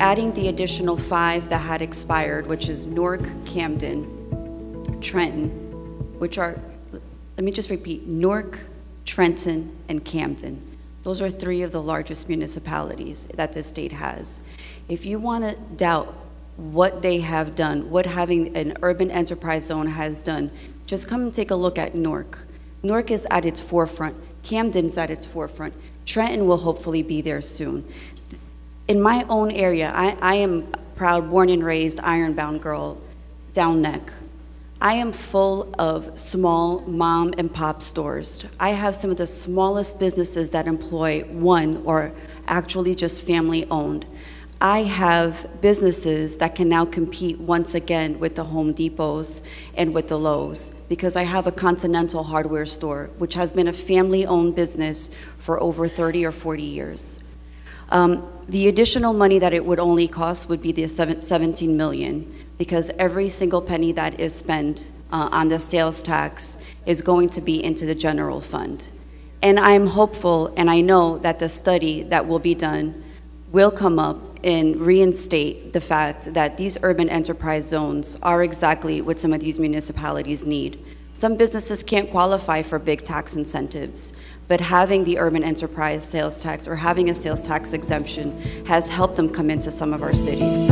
adding the additional five that had expired, which is Newark, Camden, Trenton, which are, let me just repeat, Newark, Trenton, and Camden. Those are three of the largest municipalities that the state has. If you want to doubt what they have done, what having an urban enterprise zone has done, just come and take a look at Newark. Newark is at its forefront. Camden's at its forefront. Trenton will hopefully be there soon. In my own area, I, I am proud, born and raised, ironbound girl, down neck. I am full of small mom and pop stores. I have some of the smallest businesses that employ one or actually just family owned. I have businesses that can now compete once again with the Home Depots and with the Lowe's because I have a Continental hardware store, which has been a family owned business for over 30 or 40 years. Um, the additional money that it would only cost would be the 17 million because every single penny that is spent uh, on the sales tax is going to be into the general fund. And I'm hopeful and I know that the study that will be done will come up and reinstate the fact that these urban enterprise zones are exactly what some of these municipalities need. Some businesses can't qualify for big tax incentives, but having the urban enterprise sales tax or having a sales tax exemption has helped them come into some of our cities.